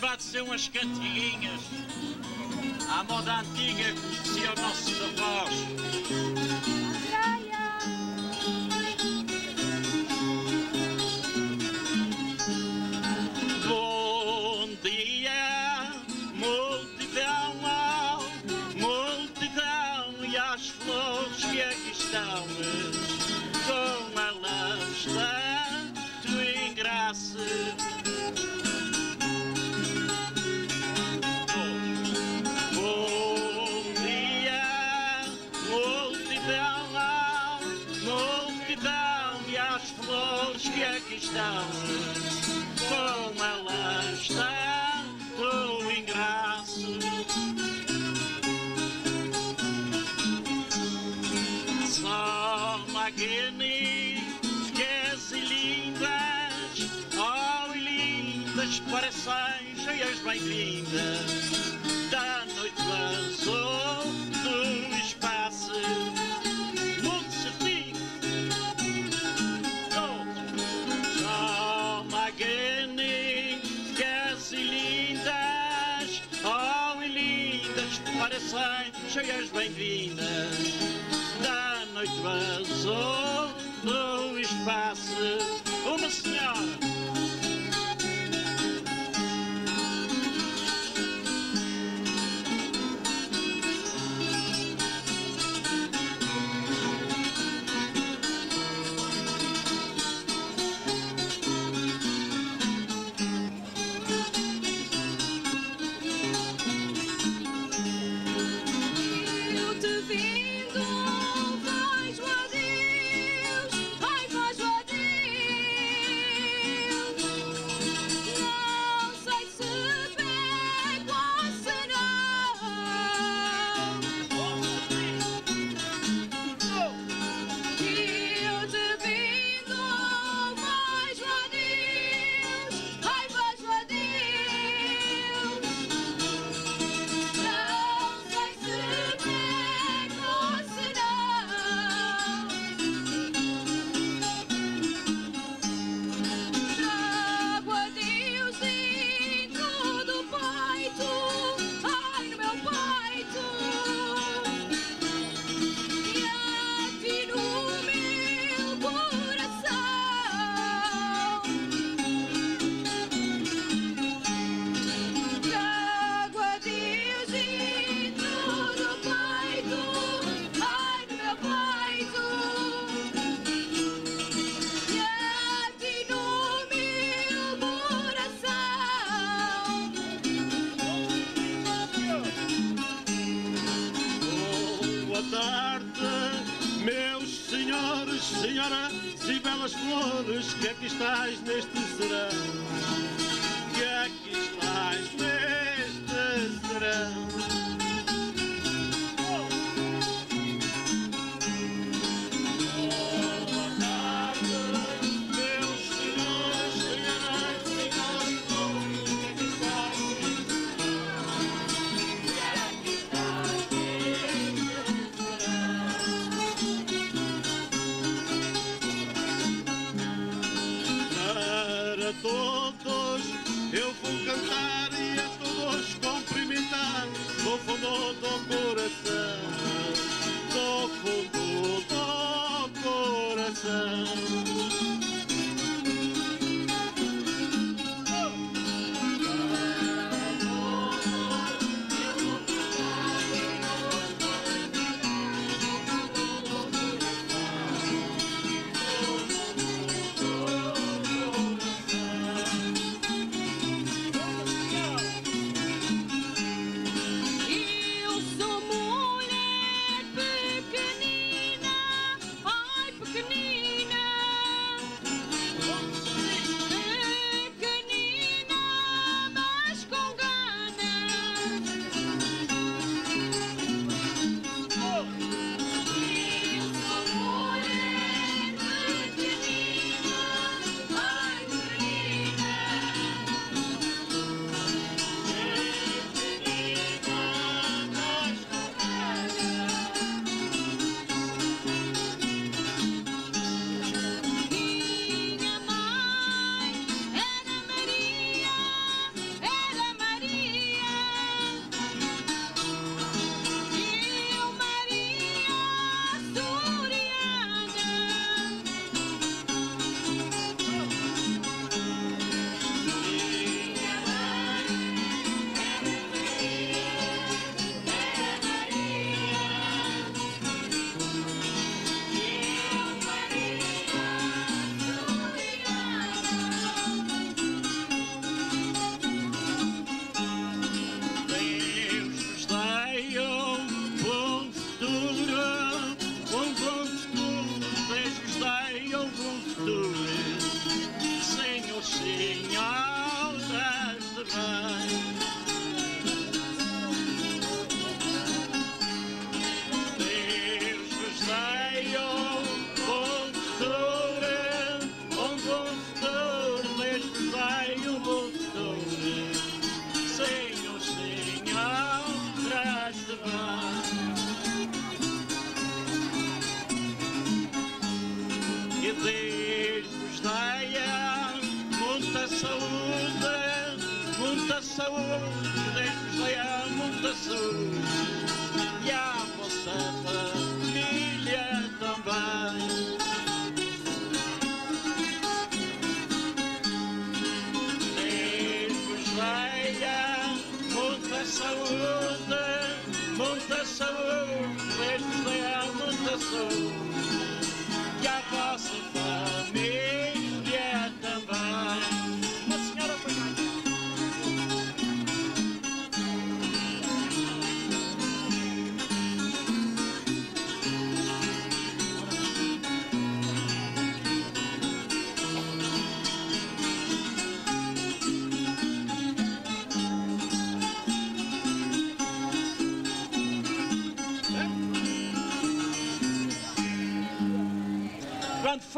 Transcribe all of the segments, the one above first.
levados ser umas cantiguinhas, à moda antiga que conhecia os nossos avós.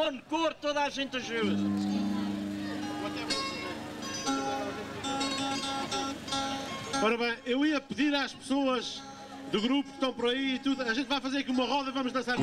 telefone cor, toda a gente ajuda. Ora bem, eu ia pedir às pessoas do grupo que estão por aí e tudo, a gente vai fazer aqui uma roda e vamos dançar.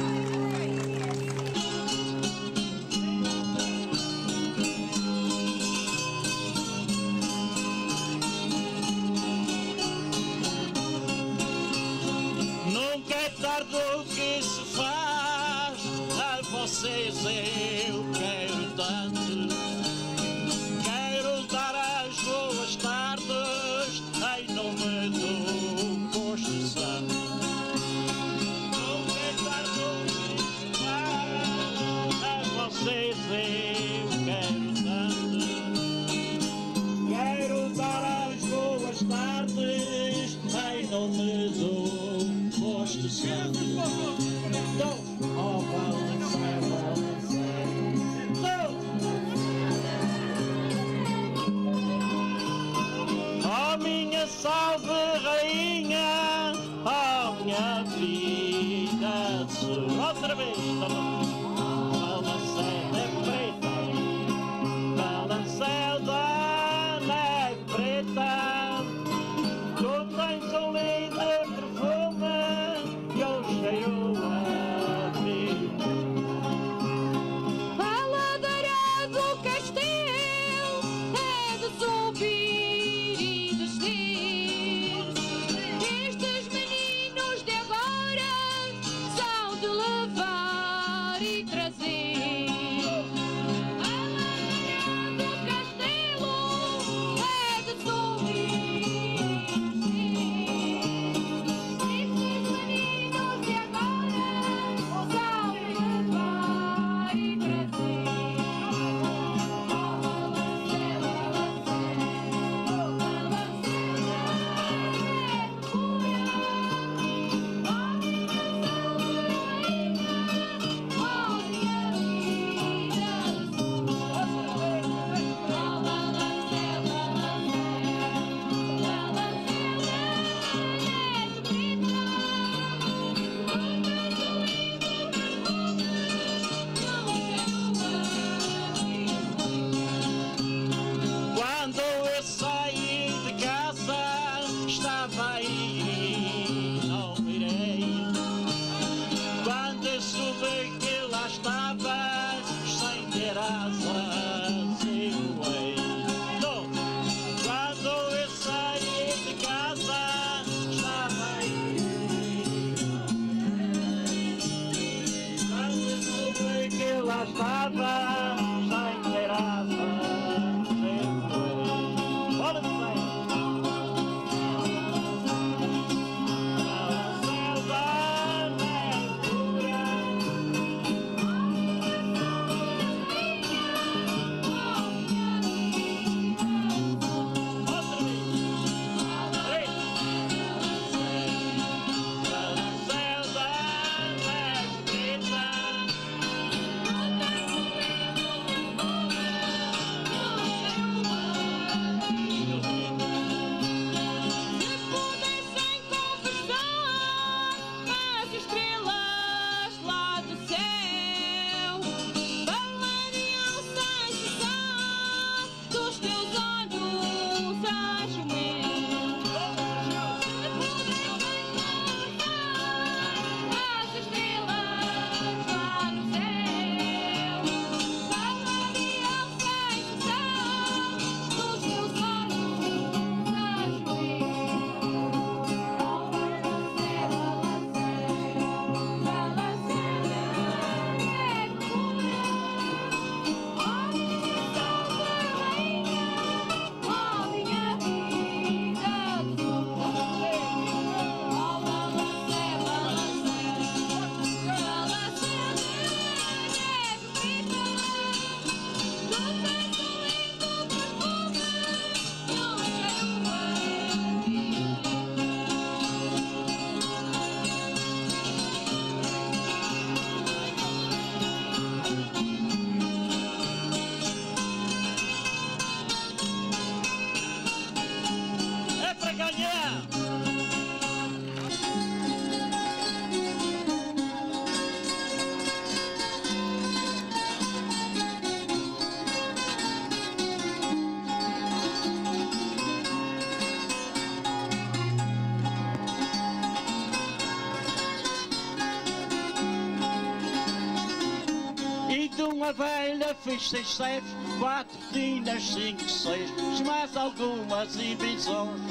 Fiz seis chefes, quatro tinas, cinco, seis, mais algumas invenções.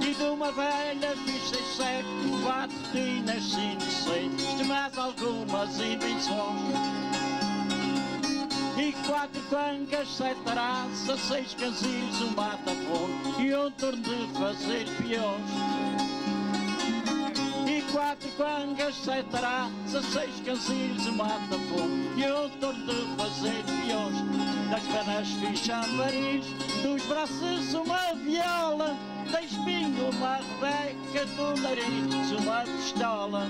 E de uma velha fiz seis chefes, quatro tinas, cinco, seis, mais algumas invenções. E quatro quangas, sete araças, seis canzis, um mata-fome e um torno de fazer peões. E quatro quangas, sete araças, seis canzis, um mata-fome e um torno de fazer peões. Das pernas fiz chamaris, dos braços uma viola, da espinho uma rebeca, do nariz uma pistola.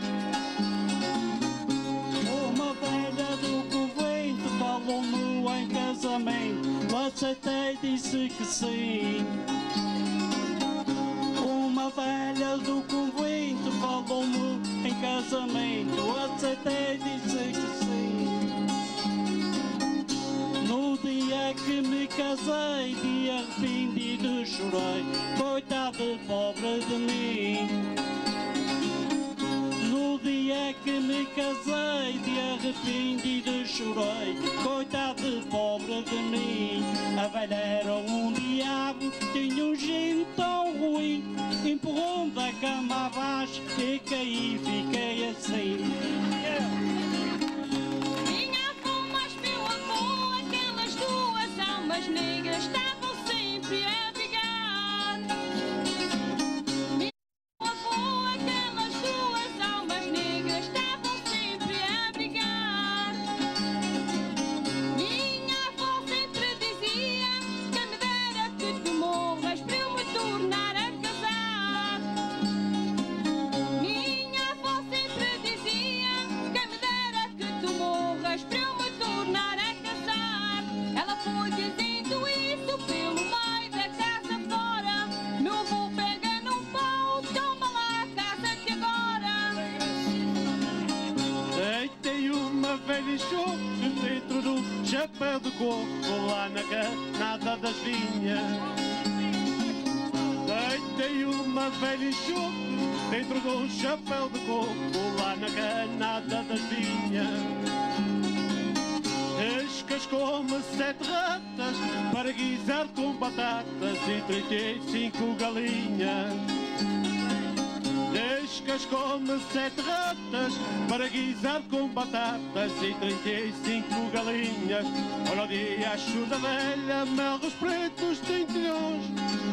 Para guisar com batatas e trinta e cinco galinhas. Ora dia da velha, melros pretos, tintilhões,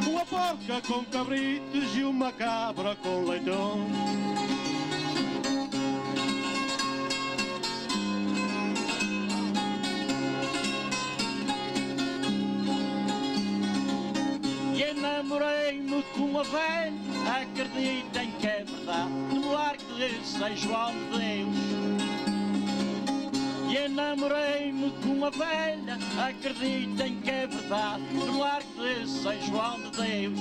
uma porca com cabritos e uma cabra com leitões. Uma velha, acreditem que é verdade, no arco de São João de Deus. E enamorei-me com uma velha, acreditem que é verdade, no arco de São João de Deus.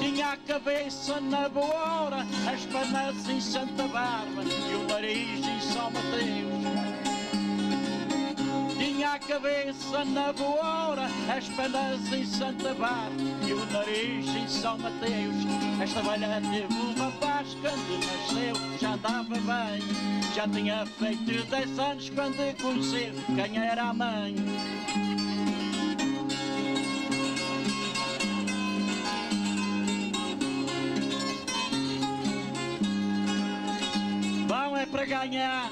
Tinha a cabeça na boa hora, as panas em Santa Bárbara e o nariz em São Mateus. A cabeça na boa hora, as panas em Santa Bárbara e o nariz em São Mateus. Esta velha teve um rapaz quando nasceu, já andava bem. Já tinha feito 10 anos quando conheceu quem era a mãe. Bom é para ganhar.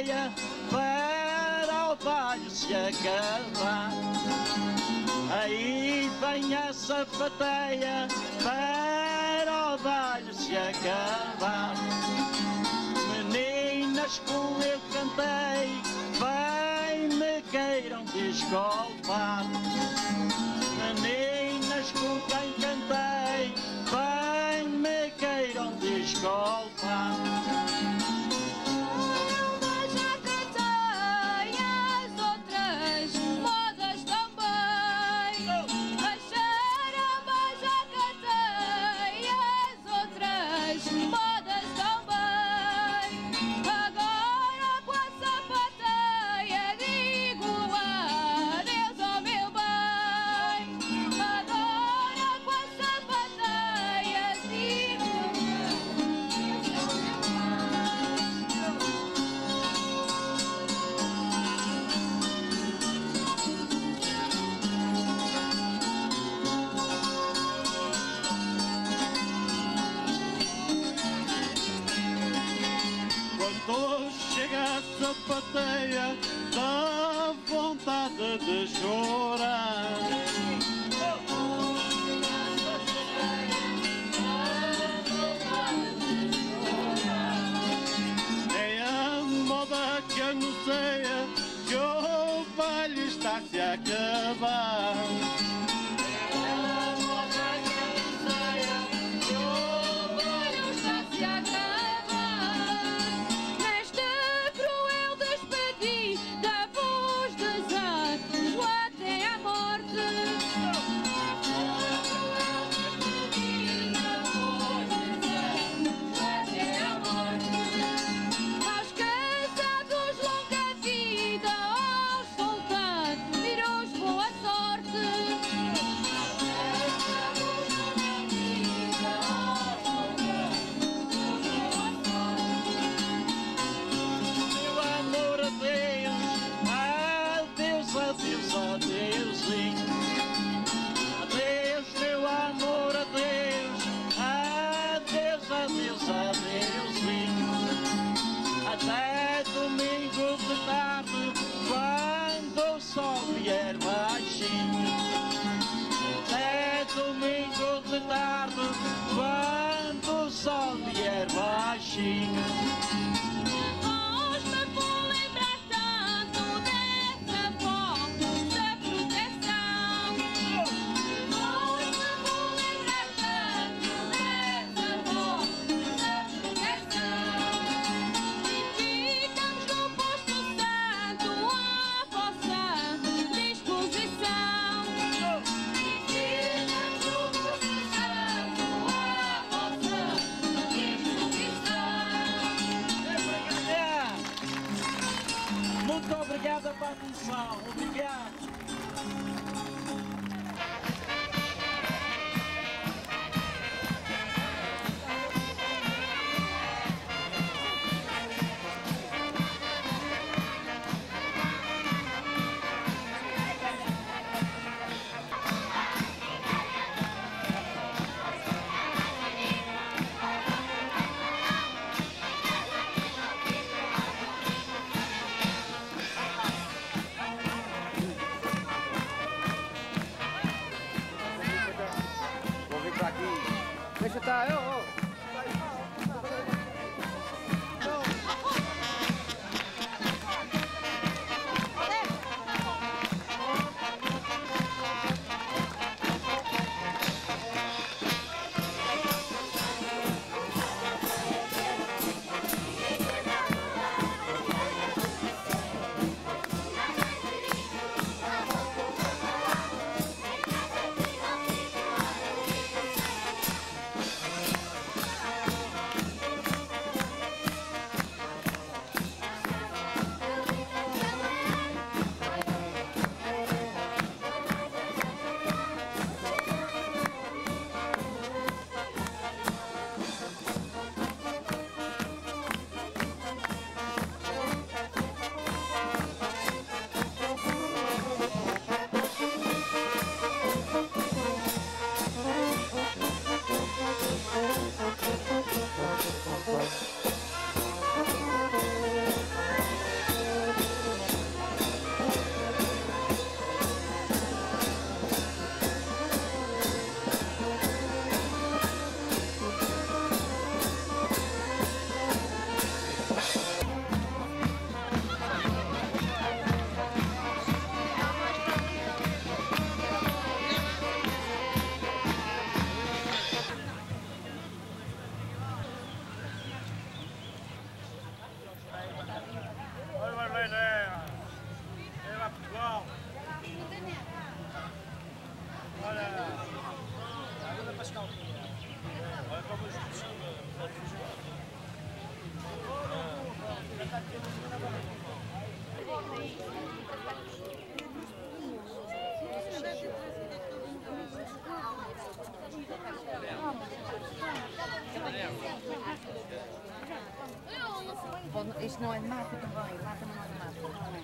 Sapateia para o baile se acabar. Aí vem a sapateia para o baile se acabar. Meninas com eu cantei, vem me queiram desculpar. Meninas com quem cantei, vem me queiram desculpar. Da vontade de chorar.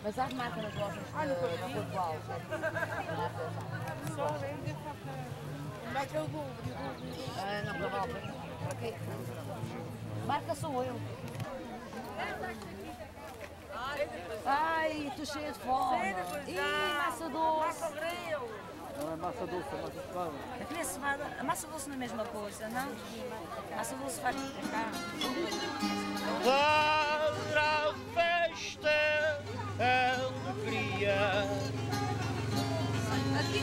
Mas há de marca nas lojas de, Portugal. Ah, não, para mal, para quê? Marca sou eu. Ai, estou cheia de fome. Ih, massa doce. Não é massa doce, é massa suave. A colher cevada, a massa doce não é a mesma coisa, não? A massa doce faz cá. Para a festa, alegria. Cantando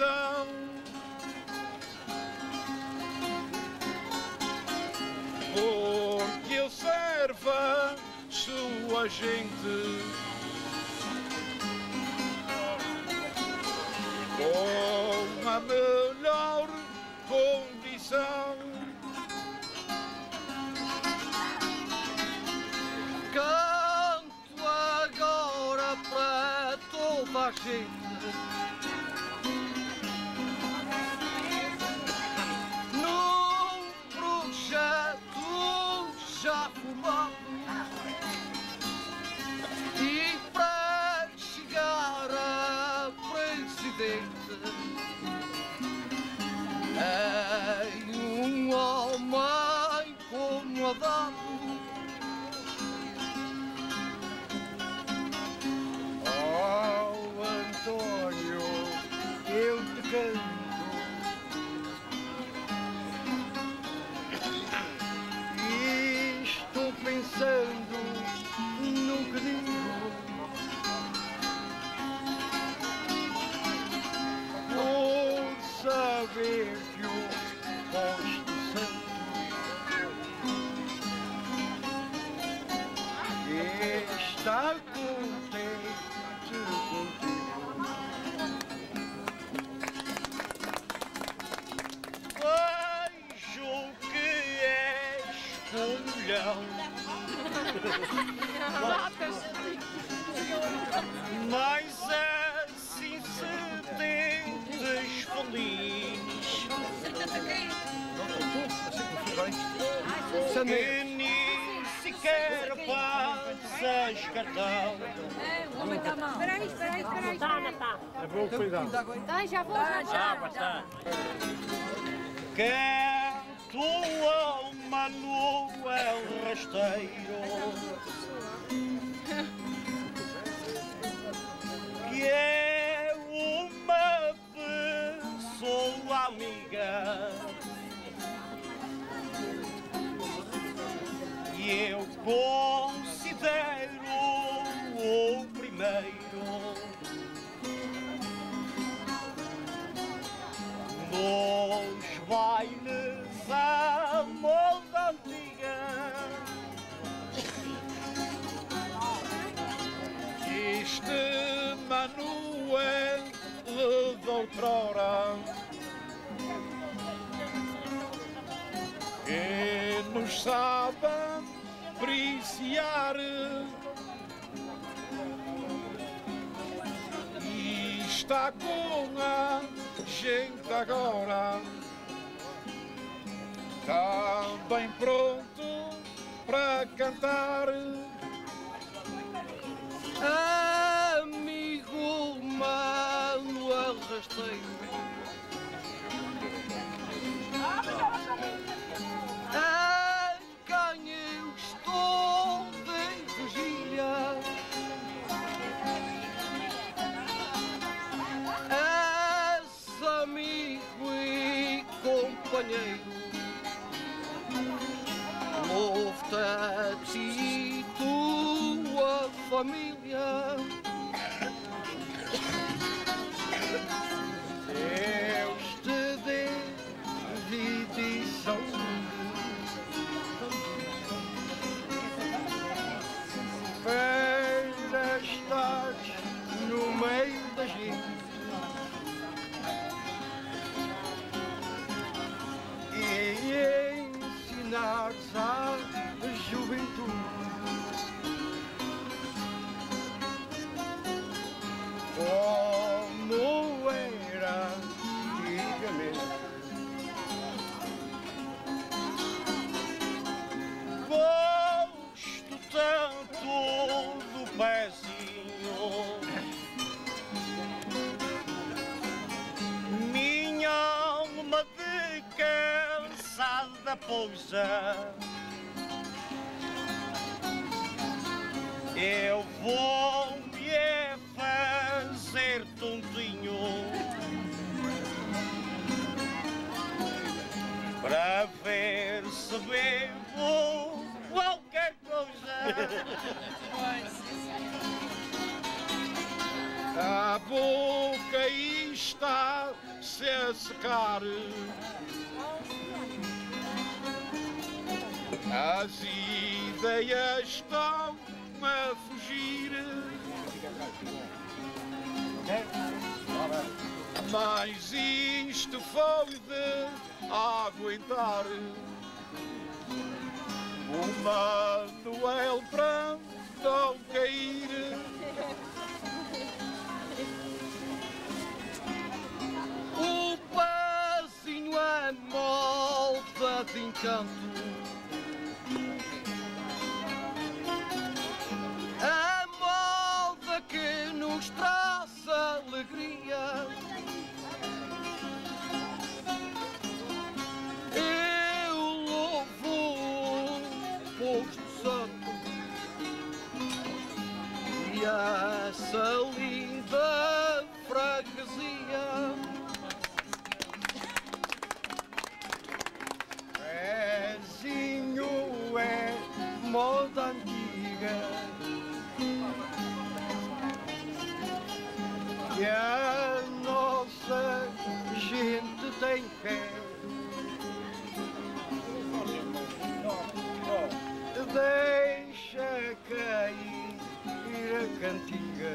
gratidão. Porque eu serva sua gente. com a melhor condição. Canto agora para toda a gente. E para chegar a presidente é um homem como Adão. Oh Antônio, eu te canto pensando no que digo. por saber que o posto santo está contente Mas assim se tentes feliz Que nem sequer passas cartão homem. Espera aí, espera aí, espera aí. Não está. É bom cuidado. Tá, já vou, já já. Canto ao Manuel Rasteiro. Que é uma pessoa amiga. E eu considero outrora. Que nos sabe apreciar. E está com a gente agora. Também pronto para cantar. Amigo A quem eu estou de vigília És amigo e companheiro Louvo-te a ti e tua família meio da gente. E ensinar a juventude coisa. Eu vou me é fazer tontinho para ver se bebo qualquer coisa. A boca está se a secar. As ideias estão a fugir. Mas isto foi de aguentar. O Manuel para não cair. O passinho é molda de encanto A molda que nos traz alegria. Eu louvo o posto santo. E essa linda freguesia. Pezinho é moda antiga E a nossa gente tem fé. Deixa cair a cantiga.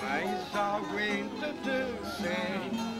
Mas aguenta-te sempre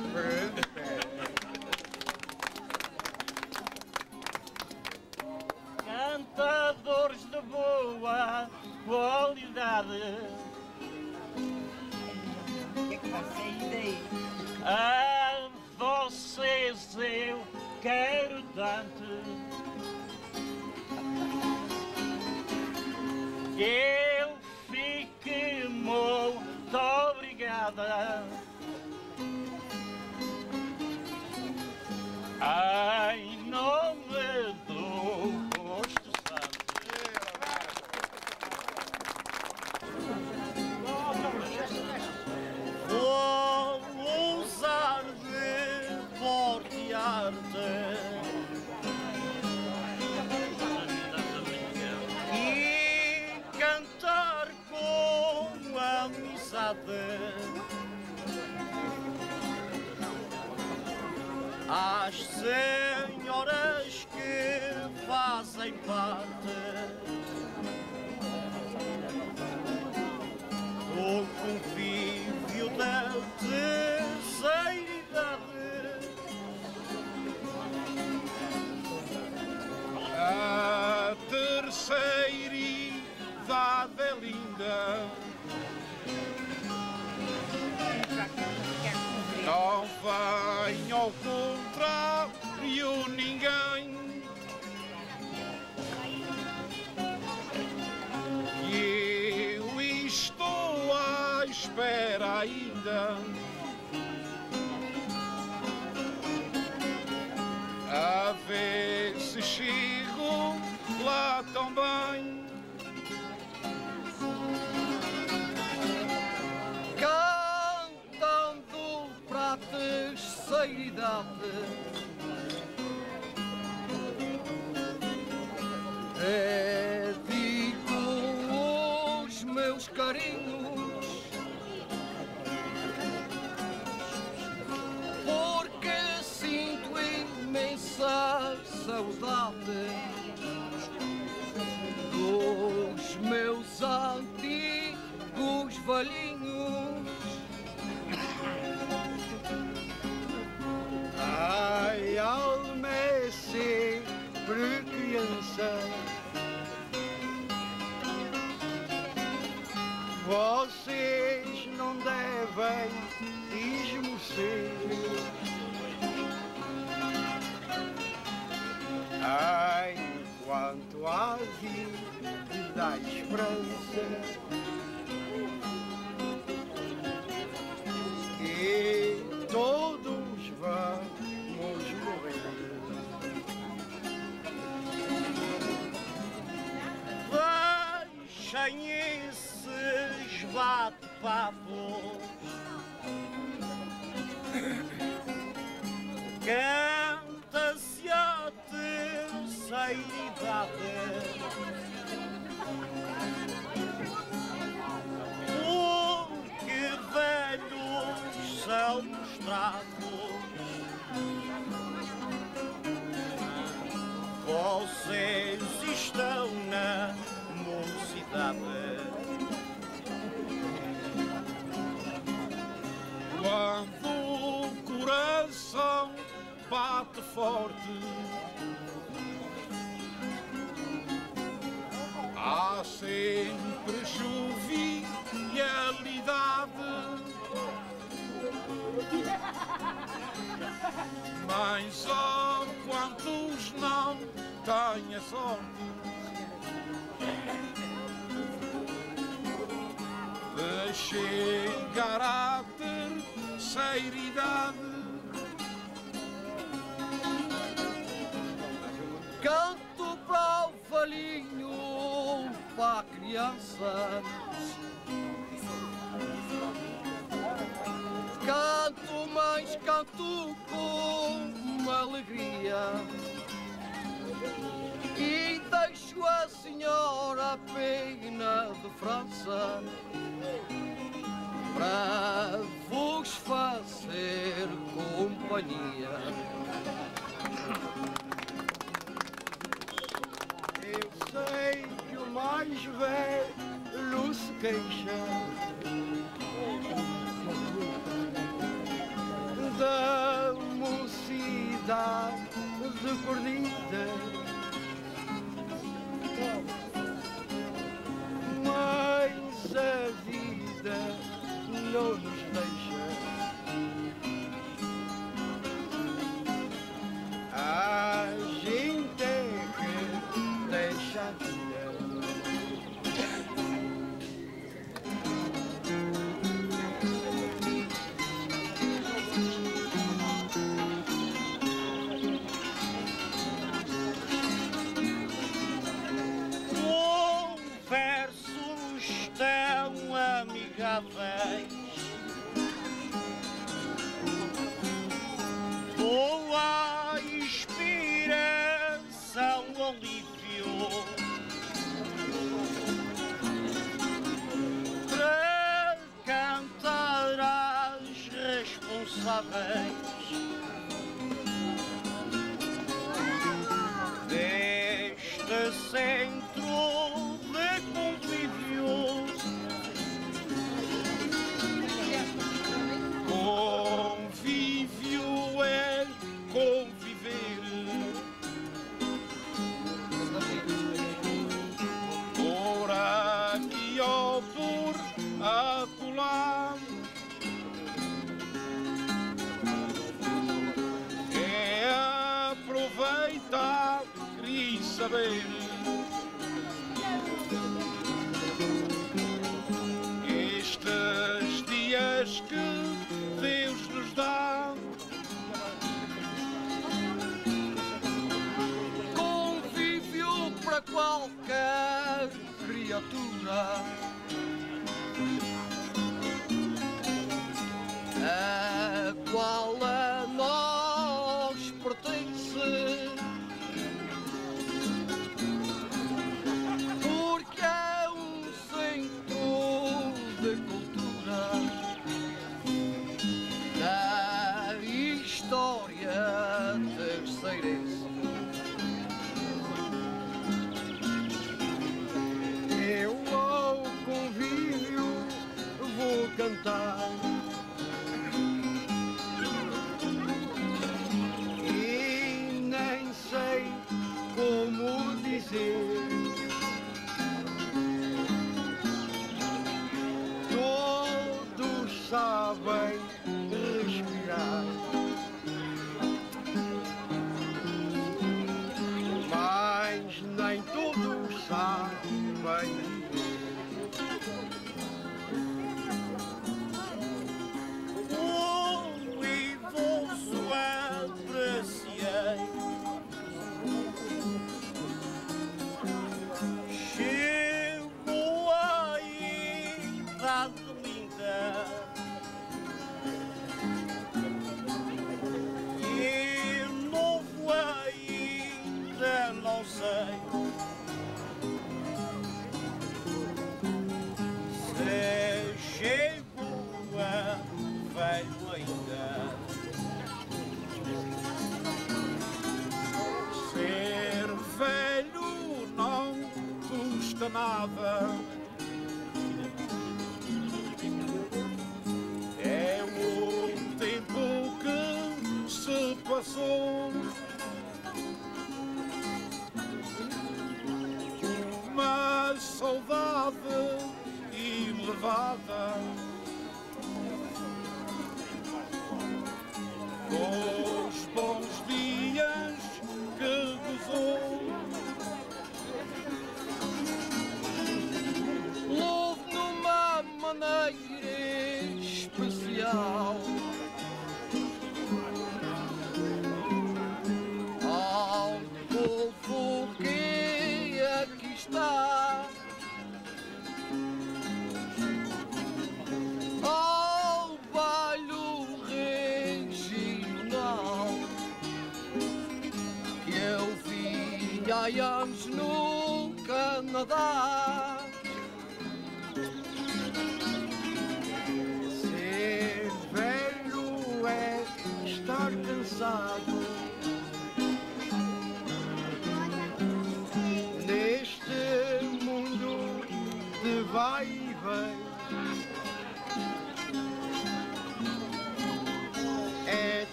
praça para vos fazer companhia. Eu sei que o mais velho se queixa Oh.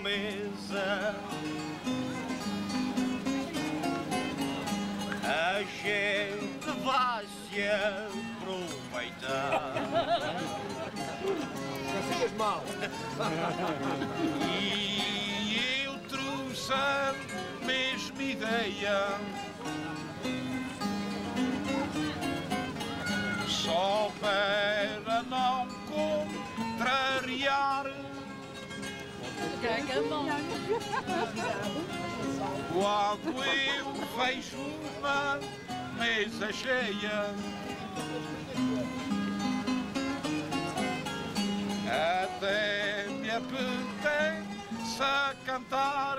mesa. A gente vai se aproveitar. Mal. E eu trouxe a mesma ideia. Logo eu vejo uma mesa cheia. Até me apetece a cantar.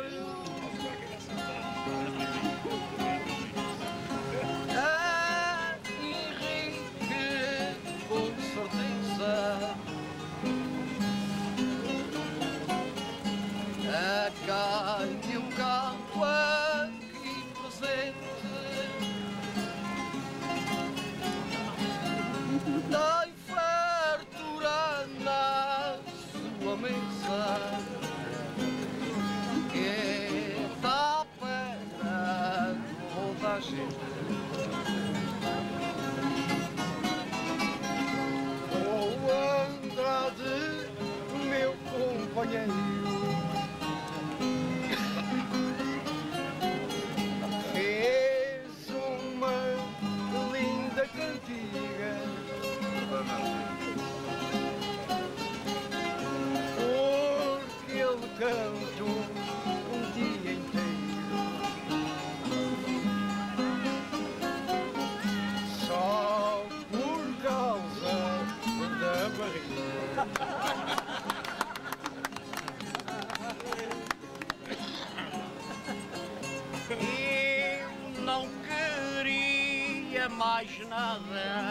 another.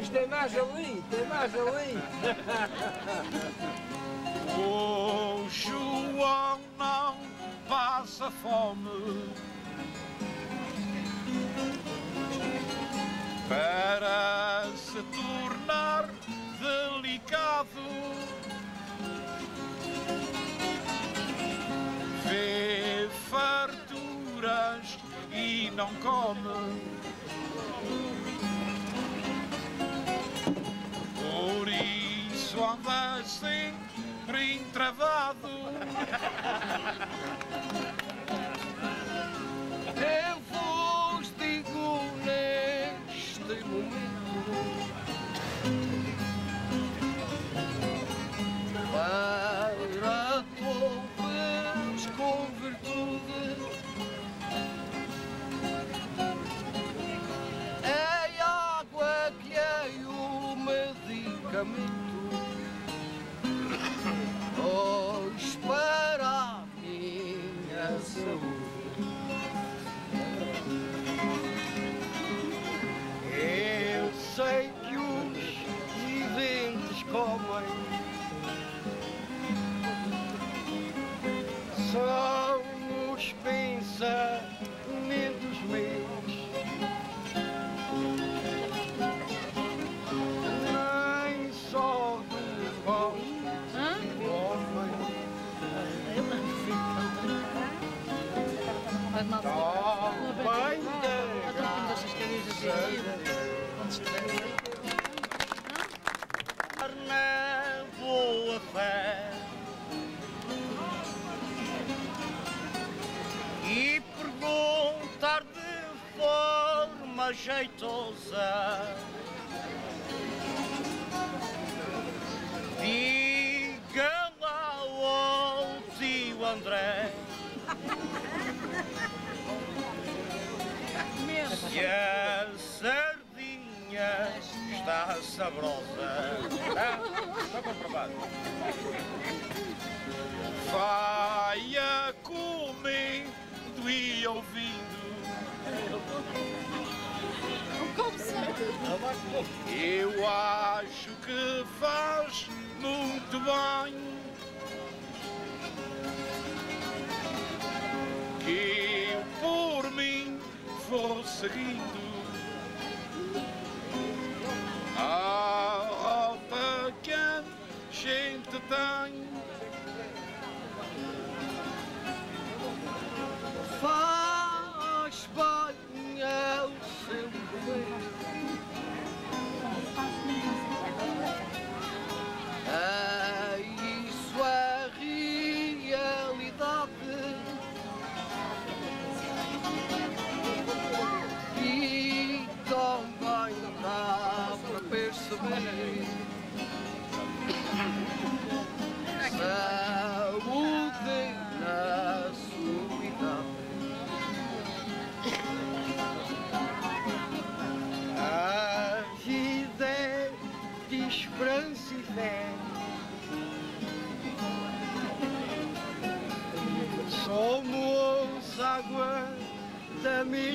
Mas tem mais ali, tem mais ali. O oh, João não passa fome. Para se tornar delicado, vê farturas e não come. isso andas sempre entravado. Eu lamento, pois para a minha saúde eu sei que os viventes comem. São os pensamentos na boa fé e perguntar de forma jeitosa diga lá ao tio André que a sardinha está saborosa. Ah, está comprovado. Vai a comendo e ouvindo. Eu acho que vou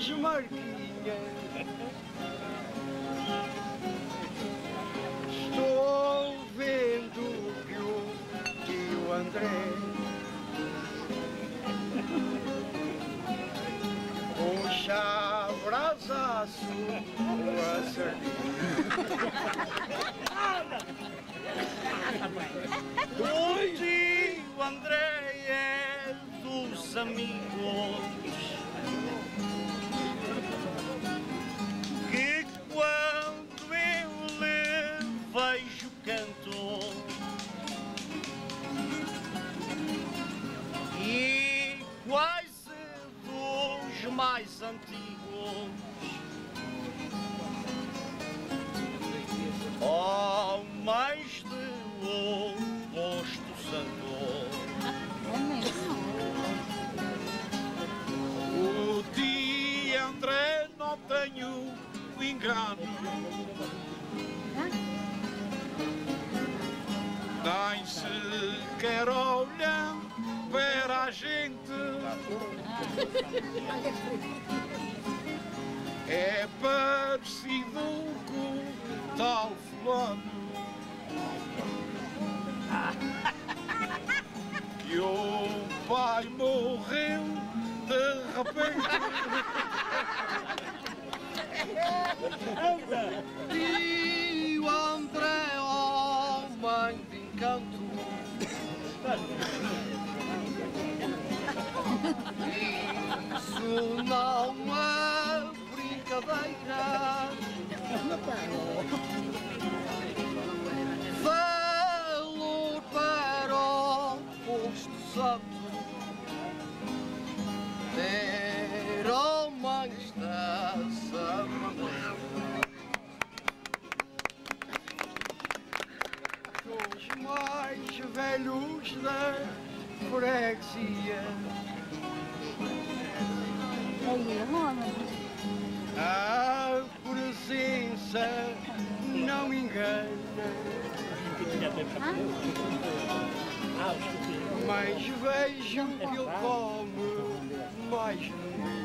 da mesma arquinha. Estou vendo que o tio André puxa a braçaço a O tio André é dos amigos engano. Nem sequer olhando para a gente. É parecido com tal fulano que o pai morreu de repente. E o André, homem de encanto. Isso não é brincadeira. Valor para o posto santo mais velhos da freguesia. A presença não engana. Mas vejo que eu come mais nunca.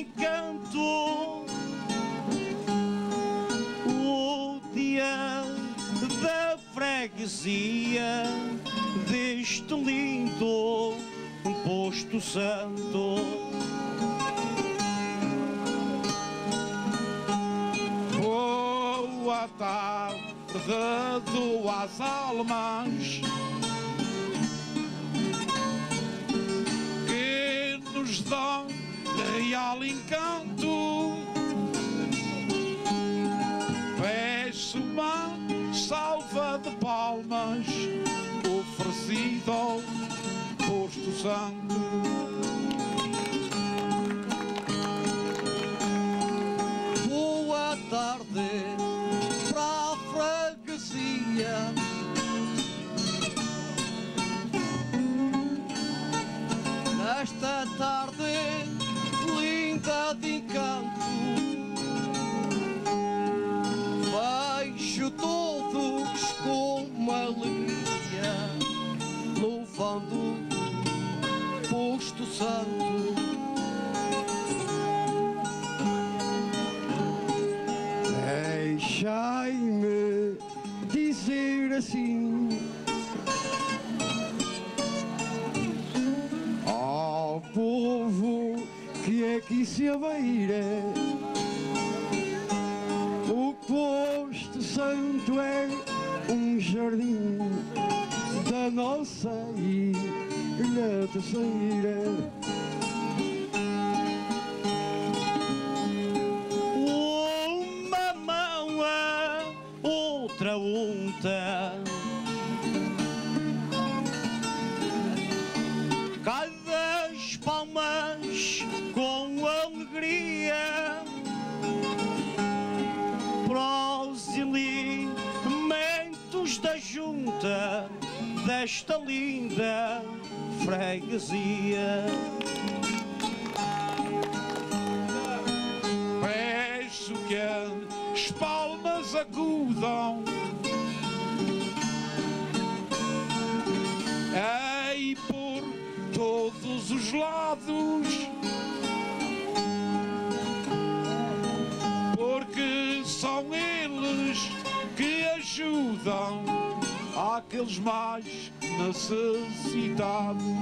encanto. O dia da freguesia deste lindo posto santo. Boa tarde duas almas que nos dão real encanto. peço uma salva de palmas, oferecido ao posto santo. Boa tarde para a freguesia. Santo. Deixai-me dizer assim. Ao povo que é aqui se avança. daqueles mais necessitados.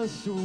the shoe.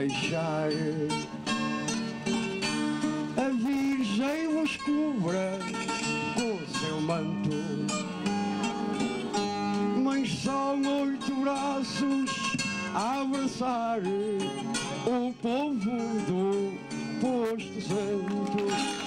deixar. A Virgem vos cubra com o seu manto, mas são oito braços a abraçar o povo do posto santo.